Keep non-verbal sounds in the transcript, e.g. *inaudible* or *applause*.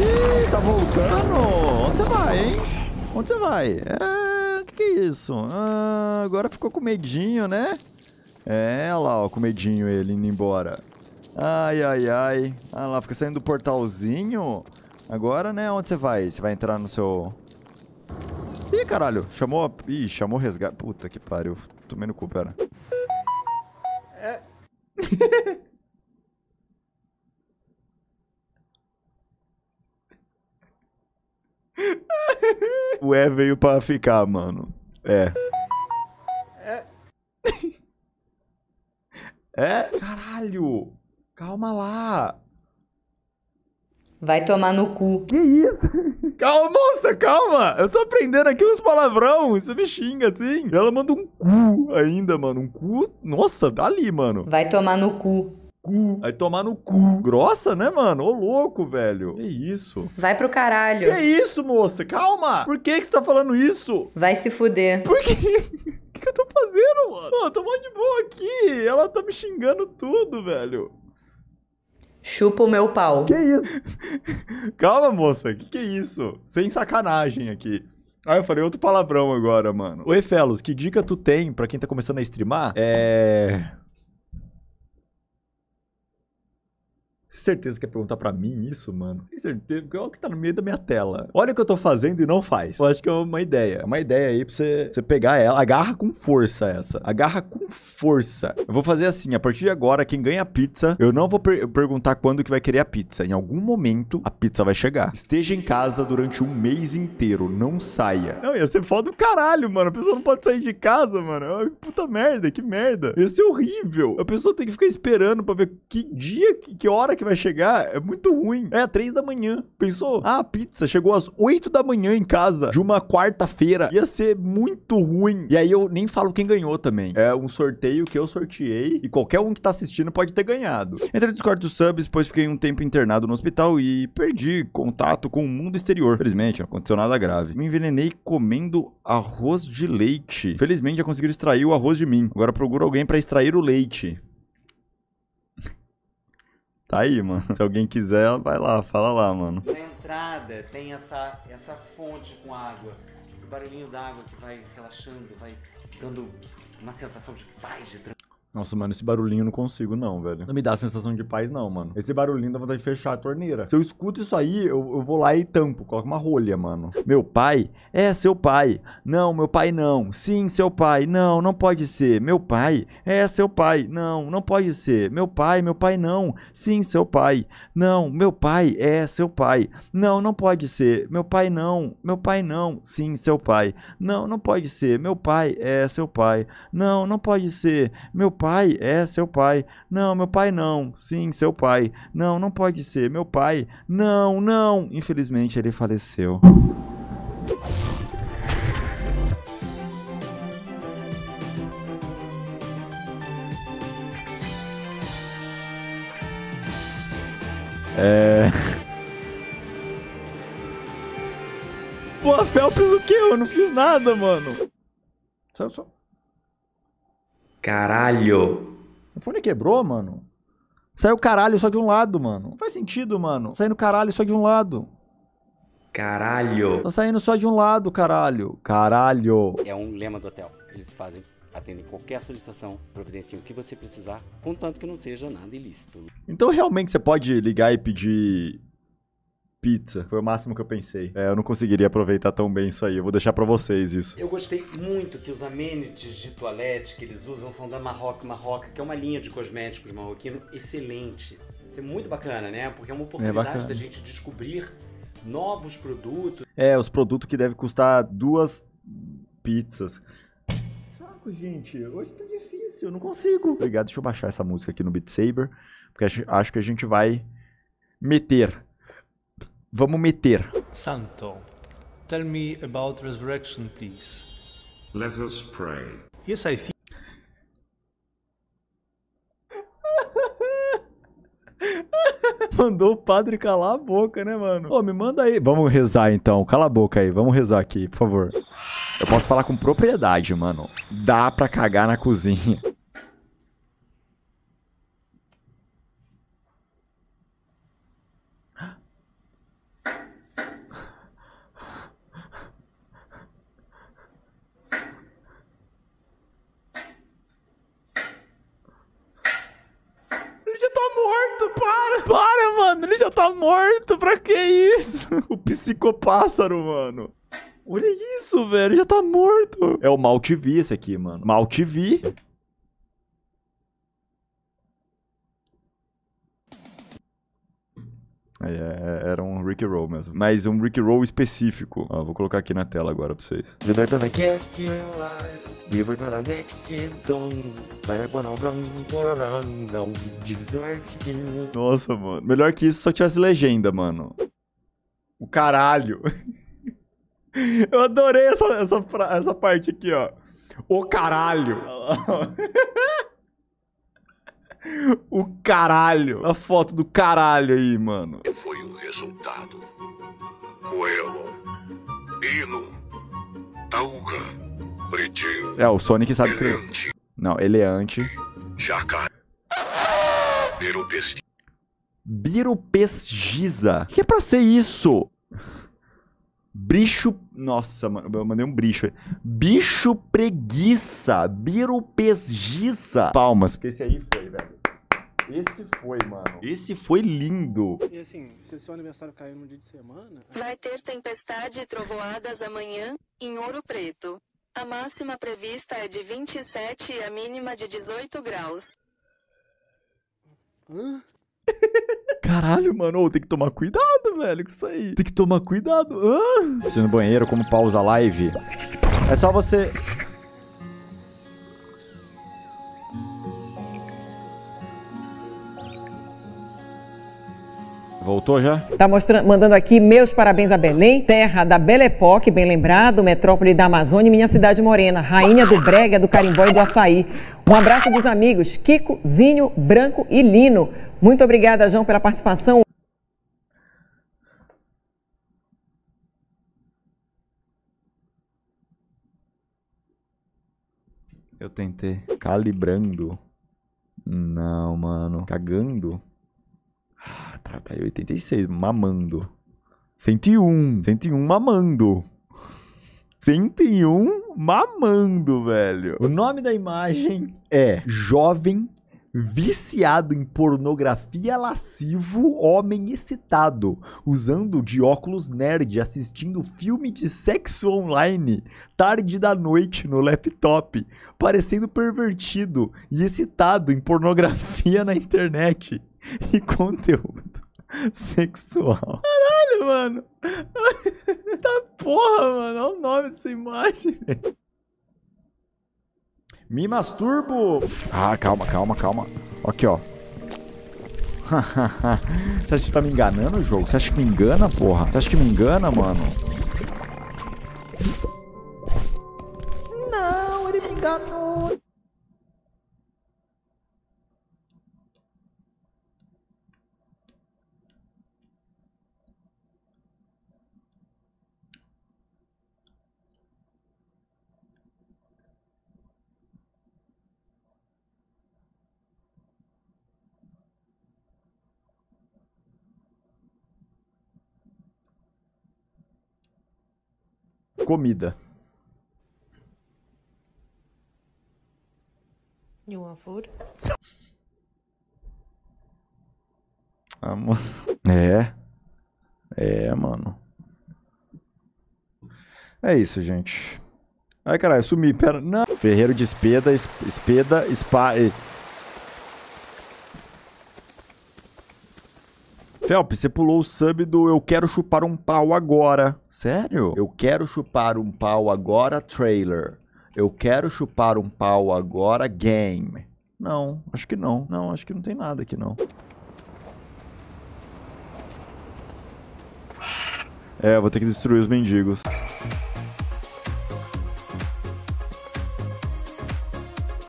Ih, tá voltando? Onde você vai, hein? Onde você vai? É, que que é isso? Ah, agora ficou com medinho, né? É, olha lá, ó, com medinho ele indo embora. Ai, ai, ai. Ah lá, fica saindo do portalzinho. Agora, né, onde você vai? Você vai entrar no seu... Ih, caralho, chamou... a- Ih, chamou resgate. Puta que pariu. Tomei no cu, pera. É. *laughs* O E veio pra ficar, mano. É. É. *laughs* É? Caralho! Calma lá! Vai tomar no cu. Que isso? Calma, moça, calma! Eu tô aprendendo aqui uns palavrão. Você me xinga assim. Ela manda um cu ainda, mano. Um cu. Nossa, tá ali, mano. Vai tomar no cu. Cu. Vai tomar no cu. Grossa, né, mano? Ô, louco, velho. Que isso? Vai pro caralho. Que isso, moça? Calma! Por que, que você tá falando isso? Vai se fuder. Por quê? *laughs* O que, que eu tô fazendo, mano? Pô, eu tô mó de boa aqui. Ela tá me xingando tudo, velho. Chupa o meu pau. Que isso? Calma, moça. Que que é isso? Sem sacanagem aqui. Ah, eu falei outro palavrão agora, mano. Oi, Felos, que dica tu tem pra quem tá começando a streamar? É... certeza que quer perguntar pra mim isso, mano? Tem certeza, porque olha o que tá no meio da minha tela. Olha o que eu tô fazendo e não faz. Eu acho que é uma ideia. É uma ideia aí pra você, você pegar ela. Agarra com força essa. Agarra com força. Eu vou fazer assim, a partir de agora, quem ganha pizza, eu não vou per- perguntar quando que vai querer a pizza. Em algum momento, a pizza vai chegar. Esteja em casa durante um mês inteiro. Não saia. Não, ia ser foda do caralho, mano. A pessoa não pode sair de casa, mano. Puta merda, que merda. Ia ser horrível. A pessoa tem que ficar esperando pra ver que dia, que, que hora que vai chegar. É muito ruim. É, três da manhã. Pensou? Ah, a pizza chegou às 8 da manhã em casa de uma quarta-feira. Ia ser muito ruim. E aí eu nem falo quem ganhou também. É um sorteio que eu sorteei e qualquer um que tá assistindo pode ter ganhado. Entrei no Discord dos subs, depois fiquei um tempo internado no hospital e perdi contato com o mundo exterior. Felizmente, não aconteceu nada grave. Me envenenei comendo arroz de leite. Felizmente já conseguiram extrair o arroz de mim. Agora procuro alguém pra extrair o leite. Tá aí, mano. Se alguém quiser, vai lá, fala lá, mano. Na entrada tem essa, essa fonte com água. Esse barulhinho da água que vai relaxando, vai dando uma sensação de paz, de tranquilidade. Nossa, mano, esse barulhinho eu não consigo, não, velho. Não me dá a sensação de paz, não, mano. Esse barulhinho dá vontade de fechar a torneira. Se eu escuto isso aí, eu, eu vou lá e tampo. Coloco uma rolha, mano. Meu pai? É, seu pai. Não, meu pai não. Sim, seu pai. Não, não pode ser. Meu pai? É, seu pai. Não, não pode ser. Meu pai, meu pai não. Sim, seu pai. Não, meu pai é seu pai. Não, não pode ser. Meu pai não. Meu pai não. Sim, seu pai. Não, não pode ser. Meu pai é seu pai. Não, não pode ser. Meu pai é seu pai. Não, meu pai não. Sim, seu pai. Não, não pode ser. Meu pai. Não, não. Infelizmente ele faleceu. É. *laughs* Pô, Felps, o quê? Eu não fiz nada, mano. Saiu só. Caralho. O fone quebrou, mano. Saiu caralho só de um lado, mano. Não faz sentido, mano. Saindo caralho só de um lado. Caralho. Tá saindo só de um lado, caralho. Caralho. É um lema do hotel. Eles fazem, atendem qualquer solicitação, providenciam o que você precisar, contanto que não seja nada ilícito. Então realmente você pode ligar e pedir pizza. Foi o máximo que eu pensei. É, eu não conseguiria aproveitar tão bem isso aí. Eu vou deixar pra vocês isso. Eu gostei muito que os amenities de toalete que eles usam são da Marroca Marroca, que é uma linha de cosméticos marroquino excelente. Isso é muito bacana, né? Porque é uma oportunidade bacana. da gente descobrir novos produtos. É, os produtos que devem custar duas pizzas. Saco, gente. Hoje tá difícil, eu não consigo. Obrigado, deixa eu baixar essa música aqui no Beat Saber, porque acho que a gente vai meter. Vamos meter. Santo, tell me about resurrection, please. Let us pray. Yes, I think. *laughs* Mandou o padre calar a boca, né, mano? Ô, me manda aí. Vamos rezar então. Cala a boca aí. Vamos rezar aqui, por favor. Eu posso falar com propriedade, mano. Dá pra cagar na cozinha. Já tá morto, para! Para, mano, ele já tá morto, pra que isso? *laughs* O psicopássaro, mano. Olha isso, velho, já tá morto. É o Mal TV esse aqui, mano. Mal TV. É, era um Rick Roll mesmo. Mas um Rick Roll específico. Ó, vou colocar aqui na tela agora pra vocês. Nossa, mano. Melhor que isso só tivesse legenda, mano. O caralho. *laughs* Eu adorei essa, essa, essa parte aqui, ó. O caralho. *laughs* *laughs* O caralho. A foto do caralho aí, mano. foi o resultado. Coelho, Pino, Tauga, Pretinho, É, o Sonic sabe escrever. Elente, Não, ele anti. Jacaré, Perupesti, Birupesgiza. O que é pra ser isso? Bricho. Nossa, mano, eu mandei um bricho. aí. Bicho preguiça. Birupesgiza. Palmas, porque esse aí foi. Esse foi, mano. Esse foi lindo. E assim, se seu aniversário cair num dia de semana. Vai ter tempestade e trovoadas amanhã, em Ouro Preto. A máxima prevista é de 27 e a mínima de 18 graus. Hã? *laughs* Caralho, mano, tem que tomar cuidado, velho, com isso aí. Tem que tomar cuidado. Ah. Você no banheiro, como pausa a live. É só você. Voltou já? Tá mostrando, mandando aqui meus parabéns a Belém, terra da Belle Époque, bem lembrado, metrópole da Amazônia, minha cidade morena, rainha do brega, do carimbó e do açaí. Um abraço dos amigos Kiko, Zinho, Branco e Lino. Muito obrigada, João, pela participação. Eu tentei. Calibrando. Não, mano. Cagando. Ah, tá, tá aí 86. Mamando. 101. 101 mamando. 101 mamando, velho. O nome da imagem é Jovem Viciado em pornografia lascivo, homem excitado, usando de óculos nerd, assistindo filme de sexo online, tarde da noite no laptop, parecendo pervertido e excitado em pornografia na internet *laughs* e conteúdo sexual. Caralho, mano. *laughs* tá porra, mano. Olha o nome dessa imagem, velho. Me masturbo! Ah, calma, calma, calma. Aqui, ó. *laughs* Você acha que tá me enganando, jogo? Você acha que me engana, porra? Você acha que me engana, mano? Comida. You want food? Ah, *laughs* mano. É. É, mano. É isso, gente. Ai, caralho, sumi. Pera. Não. Ferreiro de espeda, es- espeda, spa. E- Felp, você pulou o sub do Eu Quero Chupar um Pau Agora. Sério? Eu Quero Chupar um Pau Agora trailer. Eu Quero Chupar um Pau Agora game. Não, acho que não. Não, acho que não tem nada aqui não. É, vou ter que destruir os mendigos.